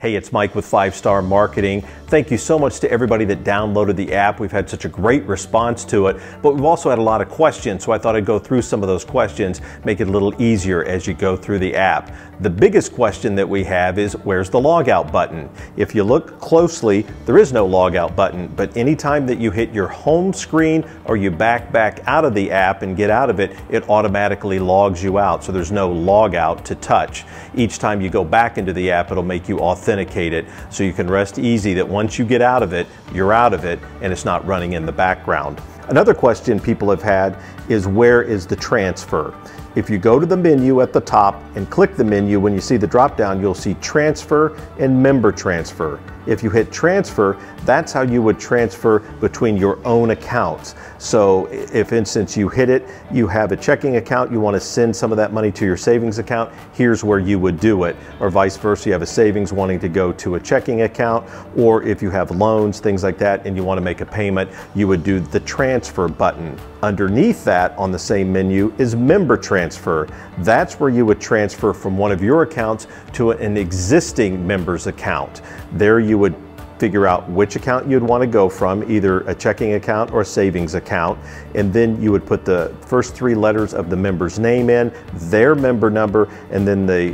Hey, it's Mike with Five Star Marketing. Thank you so much to everybody that downloaded the app. We've had such a great response to it, but we've also had a lot of questions, so I thought I'd go through some of those questions, make it a little easier as you go through the app. The biggest question that we have is where's the logout button? If you look closely, there is no logout button, but anytime that you hit your home screen or you back back out of the app and get out of it, it automatically logs you out. So there's no logout to touch. Each time you go back into the app, it'll make you authenticate it so you can rest easy that once you get out of it, you're out of it and it's not running in the background. Another question people have had is where is the transfer? If you go to the menu at the top and click the menu, when you see the drop down, you'll see transfer and member transfer. If you hit transfer, that's how you would transfer between your own accounts. So if instance you hit it, you have a checking account, you want to send some of that money to your savings account, here's where you would do it. Or vice versa, you have a savings wanting to go to a checking account, or if you have loans, things like that, and you want to make a payment, you would do the transfer button. Underneath that on the same menu is member transfer. That's where you would transfer from one of your accounts to an existing member's account. There you would figure out which account you'd want to go from, either a checking account or savings account, and then you would put the first three letters of the member's name in, their member number, and then the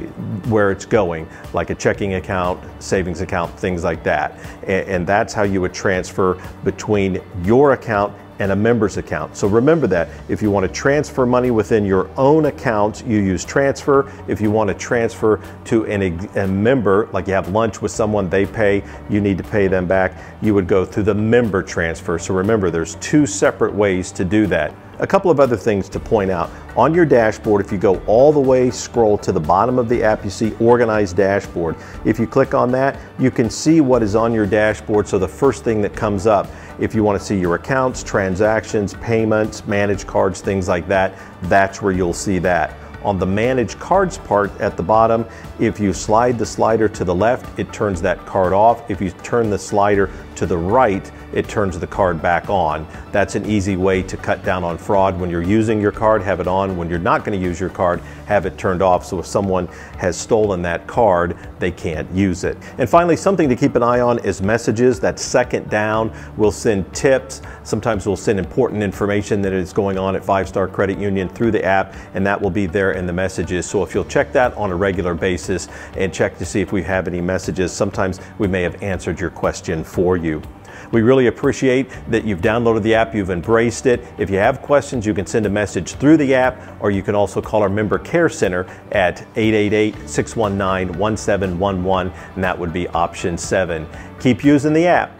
where it's going, like a checking account, savings account, things like that. And, and that's how you would transfer between your account and a member's account. So remember that if you want to transfer money within your own accounts, you use transfer. If you want to transfer to an, a member, like you have lunch with someone, they pay, you need to pay them back, you would go through the member transfer. So remember, there's two separate ways to do that. A couple of other things to point out. On your dashboard, if you go all the way, scroll to the bottom of the app, you see Organized Dashboard. If you click on that, you can see what is on your dashboard. So the first thing that comes up, if you want to see your accounts, transactions, payments, manage cards, things like that, that's where you'll see that. On the Manage Cards part at the bottom, if you slide the slider to the left, it turns that card off. If you turn the slider to the right, it turns the card back on. That's an easy way to cut down on fraud. When you're using your card, have it on. When you're not going to use your card, have it turned off. So if someone has stolen that card, they can't use it. And finally, something to keep an eye on is messages. That second down, we'll send tips. Sometimes we'll send important information that is going on at Five Star Credit Union through the app, and that will be there in the messages. So if you'll check that on a regular basis and check to see if we have any messages, sometimes we may have answered your question for you you. We really appreciate that you've downloaded the app, you've embraced it. If you have questions, you can send a message through the app, or you can also call our member care center at 888 619 1711, and that would be option seven. Keep using the app.